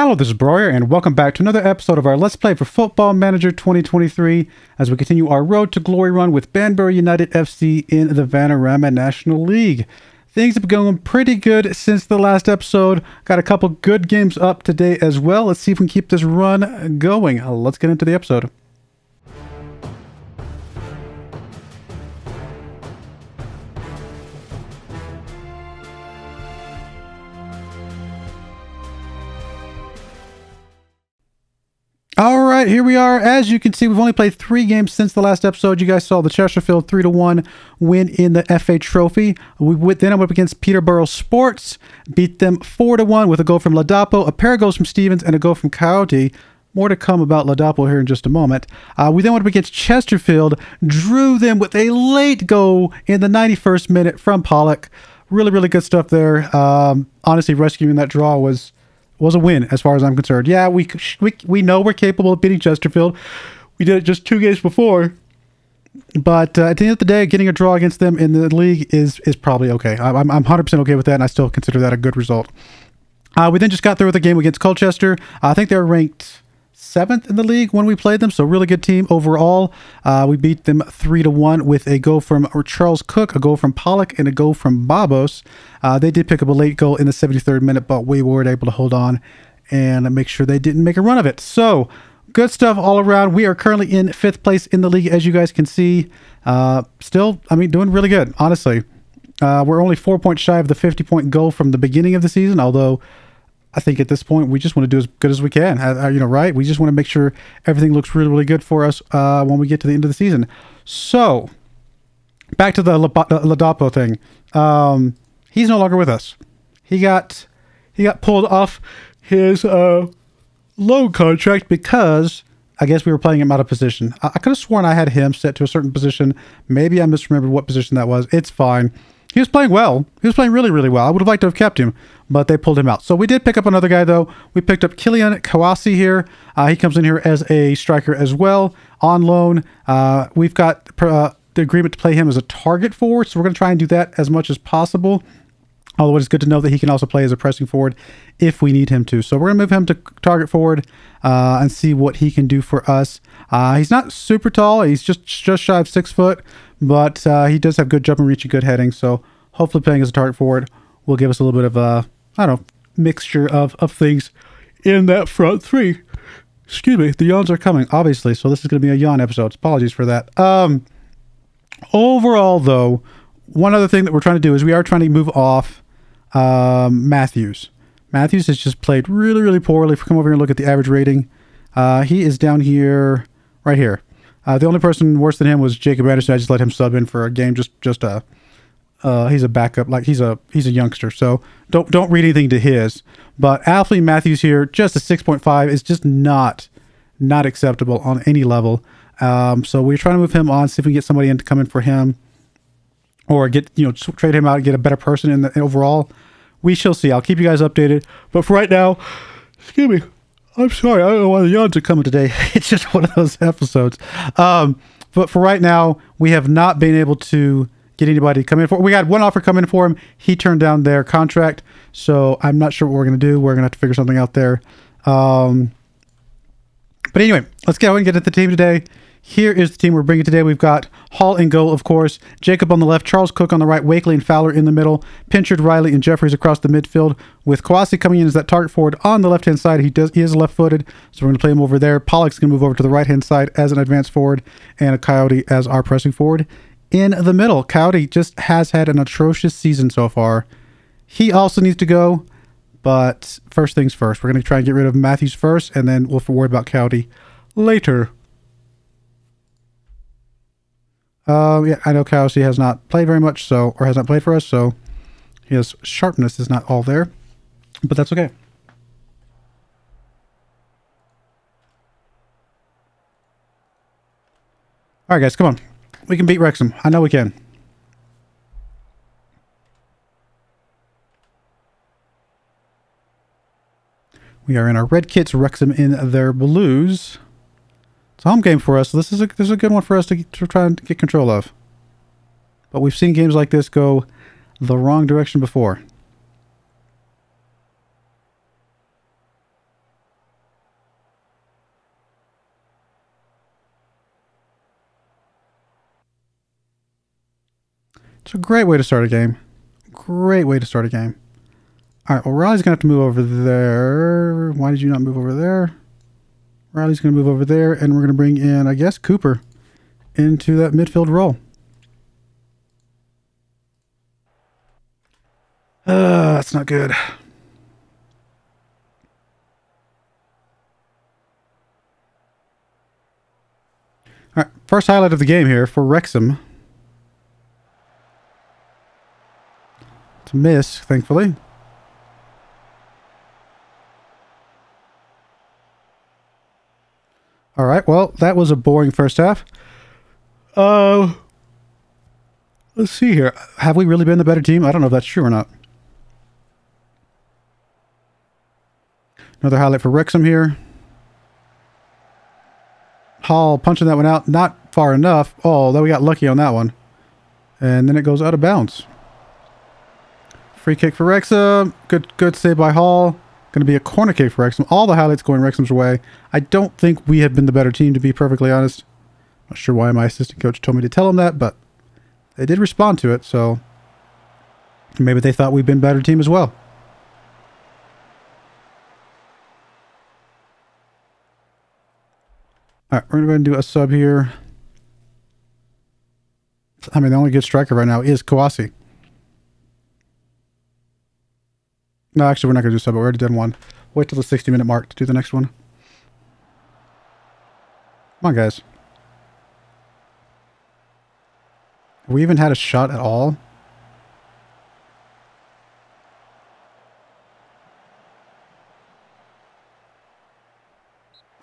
Hello, this is Broyar, and welcome back to another episode of our Let's Play for Football Manager 2023 as we continue our road to glory run with Banbury United FC in the Vanarama National League. Things have been going pretty good since the last episode. Got a couple good games up today as well. Let's see if we can keep this run going. Uh, let's get into the episode. All right, here we are. As you can see, we've only played three games since the last episode. You guys saw the Chesterfield 3 to 1 win in the FA Trophy. We went, then I went up against Peterborough Sports, beat them 4 to 1 with a goal from Ladapo, a pair of goals from Stevens, and a goal from Coyote. More to come about Ladapo here in just a moment. Uh, we then went up against Chesterfield, drew them with a late goal in the 91st minute from Pollock. Really, really good stuff there. Um, honestly, rescuing that draw was was a win as far as I'm concerned. Yeah, we we we know we're capable of beating Chesterfield. We did it just two games before, but uh, at the end of the day, getting a draw against them in the league is is probably okay. I'm I'm 100% okay with that, and I still consider that a good result. Uh, we then just got through with a game against Colchester. I think they're ranked seventh in the league when we played them. So really good team overall. Uh, we beat them three to one with a goal from Charles Cook, a goal from Pollock, and a goal from Babos. Uh, they did pick up a late goal in the 73rd minute, but we weren't able to hold on and make sure they didn't make a run of it. So good stuff all around. We are currently in fifth place in the league, as you guys can see. Uh, still, I mean, doing really good, honestly. Uh, we're only four points shy of the 50 point goal from the beginning of the season, although I think at this point we just want to do as good as we can. Uh, you know, right? We just want to make sure everything looks really, really good for us uh, when we get to the end of the season. So, back to the Ladapo thing. Um, he's no longer with us. He got he got pulled off his uh, loan contract because I guess we were playing him out of position. I, I could have sworn I had him set to a certain position. Maybe I misremembered what position that was. It's fine. He was playing well. He was playing really, really well. I would have liked to have kept him, but they pulled him out. So we did pick up another guy, though. We picked up Kilian Kouassi here. Uh, he comes in here as a striker as well on loan. Uh, we've got uh, the agreement to play him as a target forward, so we're going to try and do that as much as possible. Although it's good to know that he can also play as a pressing forward if we need him to. So we're going to move him to target forward uh, and see what he can do for us. Uh, he's not super tall. He's just just shy of six foot, but uh, he does have good jumping reach and good heading. So hopefully playing as a target forward will give us a little bit of a, I don't know, mixture of, of things in that front three. Excuse me, the yawns are coming, obviously. So this is going to be a yawn episode. Apologies for that. Um, overall, though, one other thing that we're trying to do is we are trying to move off um, Matthews. Matthews has just played really, really poorly. If we come over here and look at the average rating, uh, he is down here, right here. Uh, the only person worse than him was Jacob Anderson. I just let him sub in for a game, just just a. Uh, he's a backup, like he's a he's a youngster, so don't don't read anything to his. But Alfie Matthews here, just a six point five is just not not acceptable on any level. Um, so we're trying to move him on, see if we can get somebody in to come in for him, or get you know trade him out and get a better person in the overall we shall see. I'll keep you guys updated. But for right now, excuse me. I'm sorry. I don't know why the yawns are coming today. it's just one of those episodes. Um, but for right now, we have not been able to get anybody come in for. We had one offer come in for him. He turned down their contract. So I'm not sure what we're to do. We're to have to figure something out there. Um, but anyway, let's go and get at the team today. Here is the team we're bringing today. We've got Hall and goal, of course. Jacob on the left, Charles Cook on the right, Wakely and Fowler in the middle, Pinchard, Riley, and Jeffries across the midfield. With Kouassi coming in as that target forward on the left-hand side. He does he is left-footed, so we're going to play him over there. Pollock's going to move over to the right-hand side as an advanced forward, and a Coyote as our pressing forward. In the middle, Coyote just has had an atrocious season so far. He also needs to go, but first things first. We're going to try and get rid of Matthews first, and then we'll worry about Coyote later. Uh, yeah, I know Kowski has not played very much, so or has not played for us, so his sharpness is not all there, but that's okay. All right, guys, come on. We can beat Wrexham. I know we can. We are in our red kits, Wrexham in their blues. It's a home game for us. This is a this is a good one for us to, to try and get control of. But we've seen games like this go the wrong direction before. It's a great way to start a game. Great way to start a game. All right, well, Riley's going to have to move over there. Why did you not move over there? Riley's going to move over there, and we're going to bring in, I guess, Cooper into that midfield role. Uh, that's not good. All right, first highlight of the game here for Wrexham. Miss, thankfully. All right, well, that was a boring first half. Uh, let's see here. Have we really been the better team? I don't know if that's true or not. Another highlight for Wrexham here. Hall punching that one out. Not far enough. Oh, though we got lucky on that one. And then it goes out of bounds. Free kick for Wrexham. Good good save by Hall. Going to be a corner kick for Wrexham. All the highlights going Wrexham's way. I don't think we have been the better team, to be perfectly honest. Not sure why my assistant coach told me to tell him that, but they did respond to it, so maybe they thought we'd been better team as well. All right, we're going to go and do a sub here. I mean, the only good striker right now is Kouassi. No, actually, we're not going to do sub, we already did one. Wait till the 60 minute mark to do the next one. Come on, guys. Have we even had a shot at all?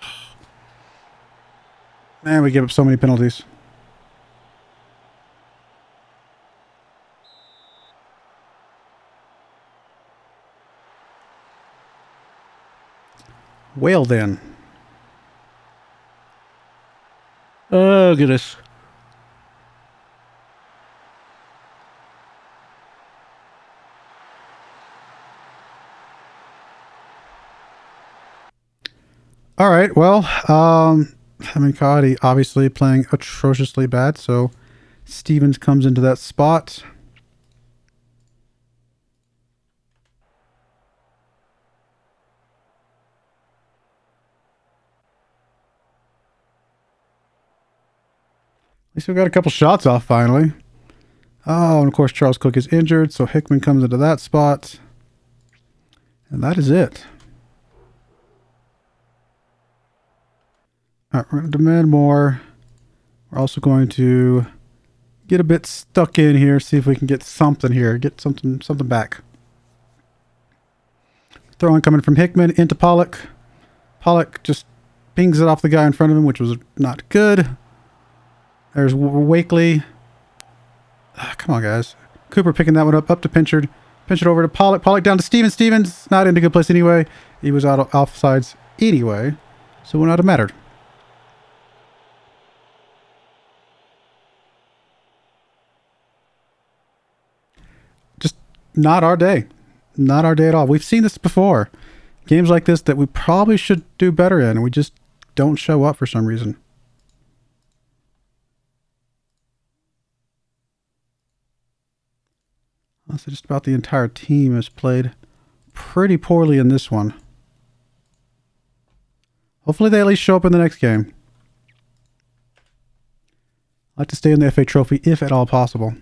Man, we give up so many penalties. Well then. Oh, goodness. All right. Well, um, Hamikadi obviously playing atrociously bad, so Stevens comes into that spot. At least we got a couple shots off finally. Oh, and of course Charles Cook is injured, so Hickman comes into that spot. And that is it. All right, we're going to demand more. We're also going to get a bit stuck in here, see if we can get something here, get something something back. Throwing coming from Hickman into Pollock. Pollock just pings it off the guy in front of him, which was not good. There's Wakely. Ah, come on, guys. Cooper picking that one up, up to Pinchard. Pinchard over to Pollock. Pollock down to Stevens. Stevens not in a good place anyway. He was out of offsides anyway, so it would not have mattered. Just not our day. Not our day at all. We've seen this before. Games like this that we probably should do better in, and we just don't show up for some reason. So just about the entire team has played pretty poorly in this one. Hopefully they at least show up in the next game. I'd like to stay in the FA Trophy if at all possible.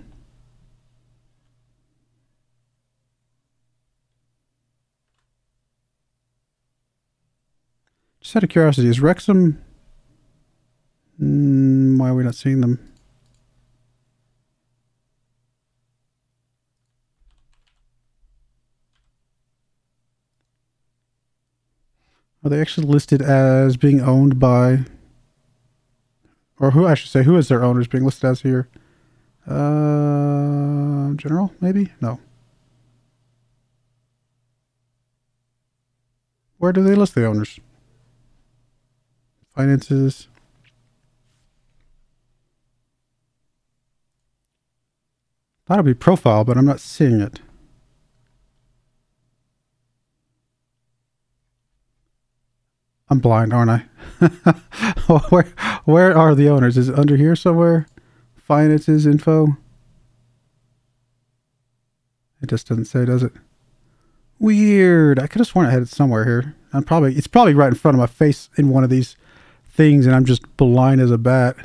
Just out of curiosity, is Wrexham... Mm, why are we not seeing them? Are they actually listed as being owned by, or who I should say, who is their owners being listed as here? Uh, general, maybe? No. Where do they list the owners? Finances. It'd be profile, but I'm not seeing it. I'm blind, aren't I? where where are the owners? Is it under here somewhere? Finances info. It just doesn't say, does it? Weird. I could have sworn I had it somewhere here. I'm probably it's probably right in front of my face in one of these things, and I'm just blind as a bat.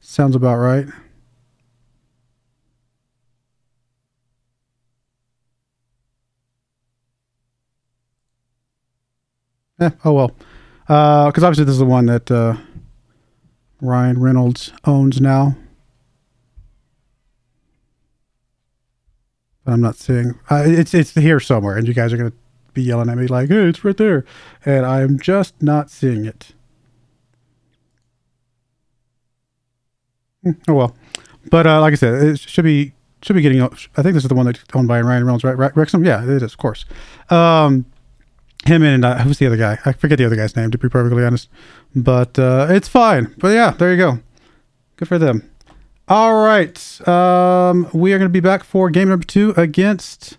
Sounds about right. Eh, oh well. Because obviously this is the one that uh, Ryan Reynolds owns now. But I'm not seeing. Uh, it's it's here somewhere, and you guys are gonna be yelling at me like, "Hey, it's right there," and I'm just not seeing it. Hmm, Oh well, but uh, like I said, it should be should be getting. I think this is the one that's owned by Ryan Reynolds, right? right Wrexham, yeah, it is, of course. Um, him and uh, who's the other guy? I forget the other guy's name to be perfectly honest, but uh, it's fine. But yeah, there you go. Good for them. All right, um, we are going to be back for game number two against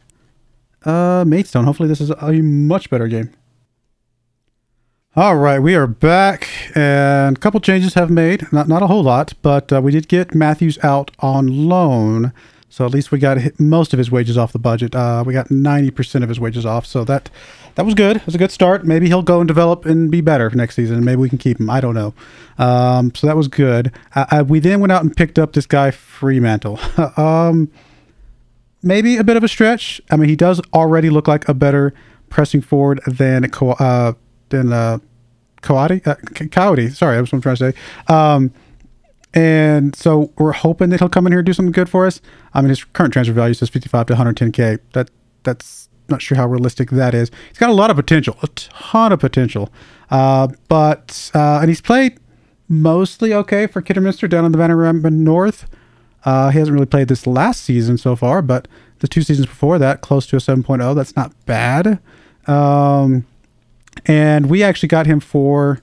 uh, Maidstone. Hopefully, this is a much better game. All right, we are back, and a couple changes have made. Not not a whole lot, but uh, we did get Matthews out on loan, so at least we got most of his wages off the budget. Uh, we got ninety percent of his wages off, so that that was good. It was a good start. Maybe he'll go and develop and be better next season. Maybe we can keep him. I don't know. Um, so that was good. Uh, I, we then went out and picked up this guy Fremantle. um, maybe a bit of a stretch. I mean, he does already look like a better pressing forward than uh, than uh, Coyote. Uh, Coyote. Sorry, that's what I'm trying to say. Um, and so we're hoping that he'll come in here and do something good for us. I mean, his current transfer value says 55 to 110k. That that's not sure how realistic that is. He's got a lot of potential, a ton of potential. Uh, but uh, and he's played mostly okay for Kidderminster down in the Vanarama North. Uh, he hasn't really played this last season so far, but the two seasons before that, close to a 7.0. That's not bad. Um, and we actually got him for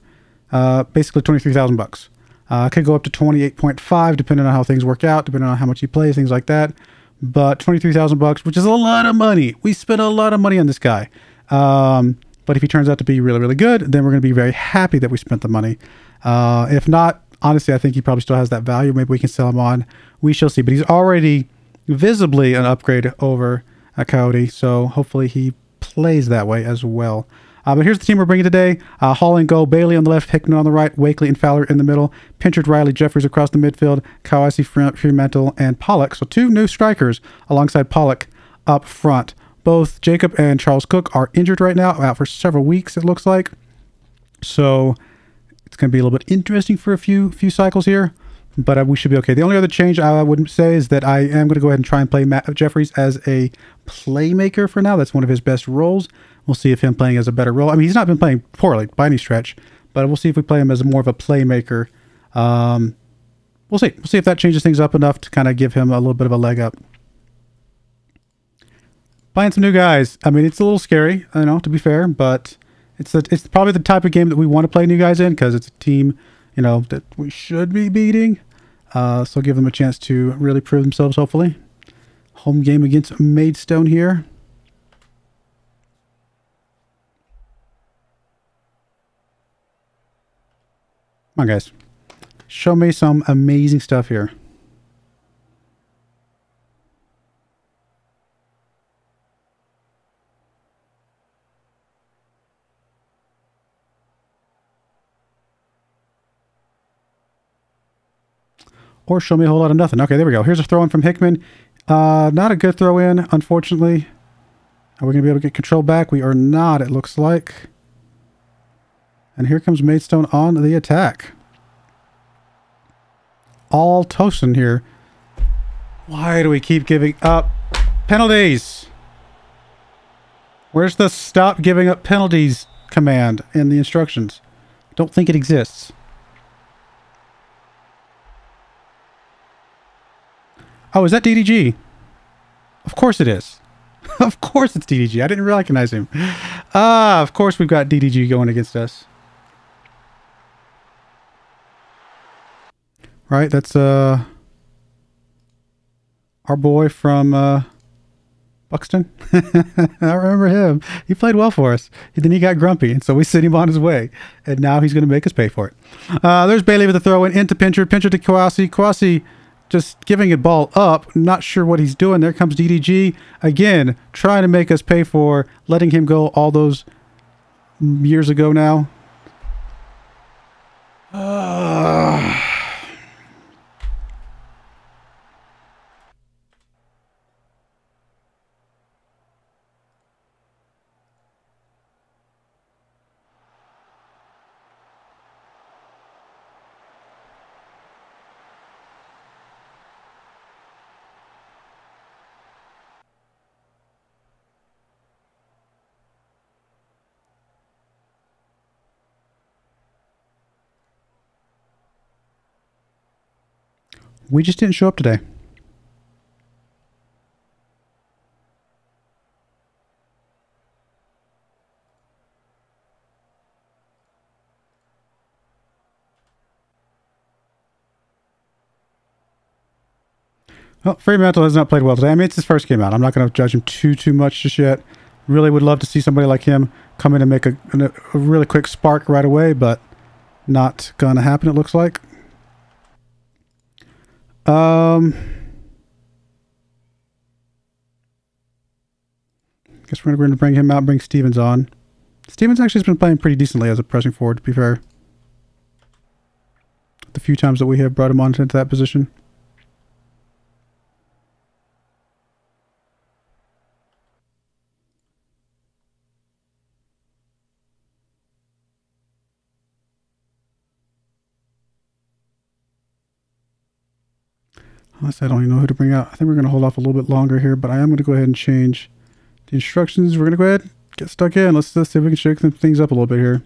uh, basically 23,000 bucks. Uh, could go up to 28.5 depending on how things work out, depending on how much he plays, things like that. But 23,000 bucks, which is a lot of money. We spent a lot of money on this guy. Um, but if he turns out to be really, really good, then we're going to be very happy that we spent the money. Uh, if not, honestly, I think he probably still has that value. Maybe we can sell him on. We shall see. But he's already visibly an upgrade over a Coyote, so hopefully he plays that way as well. Uh, but here's the team we're bringing today. Uh, Hall and Go, Bailey on the left, Hickman on the right, Wakely and Fowler in the middle, Pinchard, Riley, Jeffries across the midfield, Kouassi, Fremantle, and Pollock. So two new strikers alongside Pollock up front. Both Jacob and Charles Cook are injured right now, out for several weeks, it looks like. So it's going to be a little bit interesting for a few few cycles here, but uh, we should be okay. The only other change I would say is that I am going to go ahead and try and play Matt Jeffries as a playmaker for now. That's one of his best roles. We'll see if him playing as a better role. I mean, he's not been playing poorly by any stretch, but we'll see if we play him as more of a playmaker. Um, we'll see. We'll see if that changes things up enough to kind of give him a little bit of a leg up. Buying some new guys. I mean, it's a little scary, I know, to be fair, but it's it's probably the type of game that we want to play new guys in because it's a team, you know, that we should be beating. Uh, so give them a chance to really prove themselves, hopefully. Home game against Maidstone here. Come on, guys. Show me some amazing stuff here. Or show me a whole lot of nothing. Okay, there we go. Here's a throw in from Hickman. Uh, not a good throw in, unfortunately. Are we going to be able to get control back? We are not, it looks like. And here comes Maidstone on the attack. All Tosin here. Why do we keep giving up penalties? Where's the stop giving up penalties command in the instructions? Don't think it exists. Oh, is that DDG? Of course it is. of course it's DDG. I didn't recognize him. Ah, of course we've got DDG going against us. Right, that's uh our boy from uh Buxton. I remember him. He played well for us. Then he got grumpy, and so we sent him on his way. And now he's going to make us pay for it. Uh, there's Bailey with the throw in into Pinchard. Pinchard to Kouassi. Kouassi just giving a ball up. Not sure what he's doing. There comes DDG again, trying to make us pay for letting him go all those years ago now. Uh, We just didn't show up today. Well, Fremantle has not played well today. I mean, it's his first game out. I'm not going to judge him too, too much just yet. Really would love to see somebody like him come in and make a, a really quick spark right away, but not going to happen, it looks like. Um, guess we're going to bring him out bring Stevens on. Stevens actually has been playing pretty decently as a pressing forward, to be fair. The few times that we have brought him on into that position. Unless I don't even know who to bring out. I think we're going to hold off a little bit longer here, but I am going to go ahead and change the instructions. We're going to go ahead get stuck in. Let's, let's see if we can shake some things up a little bit here.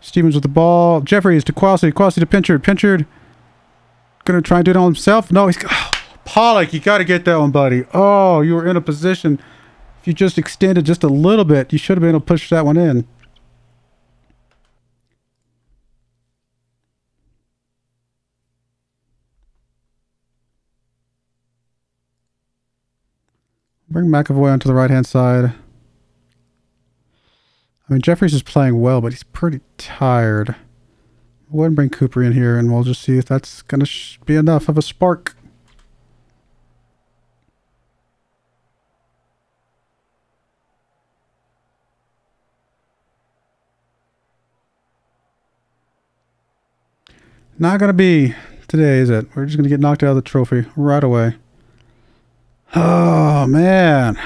Stevens with the ball. Jeffries to Kouassi. Kouassi to Pinchard. Pinchard going to try and do it on himself. No, he's... Oh, Pollock, you got to get that one, buddy. Oh, you were in a position. If you just extended just a little bit, you should have been able to push that one in. Bring McAvoy onto the right-hand side. I mean, Jeffries is playing well, but he's pretty tired. Go ahead and bring Cooper in here, and we'll just see if that's going to be enough of a spark. Not going to be today, is it? We're just going to get knocked out of the trophy right away. Oh, man.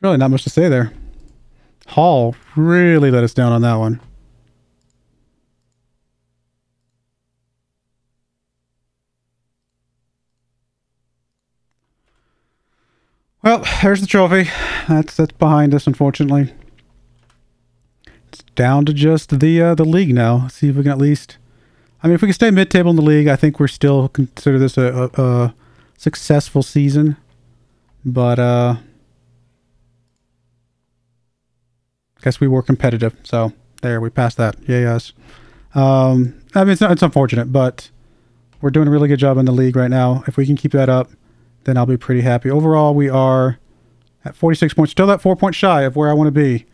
Really not much to say there. Hall really let us down on that one. Well, there's the trophy. That's that's behind us, unfortunately. It's down to just the uh, the league now. Let's see if we can at least. I mean, if we can stay mid-table in the league, I think we're still consider this a, a, a successful season. But uh, guess we were competitive, so there we passed that. Yeah, yes. Um, I mean, it's, it's unfortunate, but we're doing a really good job in the league right now. If we can keep that up then I'll be pretty happy. Overall, we are at 46 points, still that four points shy of where I want to be.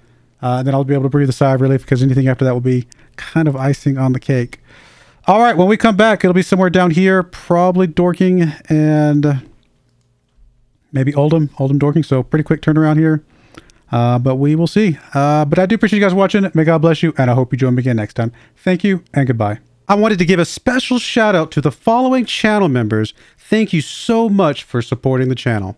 Uh, and then I'll be able to breathe a sigh of relief because anything after that will be kind of icing on the cake. All right, when we come back, it'll be somewhere down here, probably Dorking and maybe Oldham, Oldham Dorking. So pretty quick turnaround here. Uh, but we will see. Uh, but I do appreciate you guys watching. May God bless you, and I hope you join me again next time. Thank you, and goodbye. I wanted to give a special shout out to the following channel members Thank you so much for supporting the channel.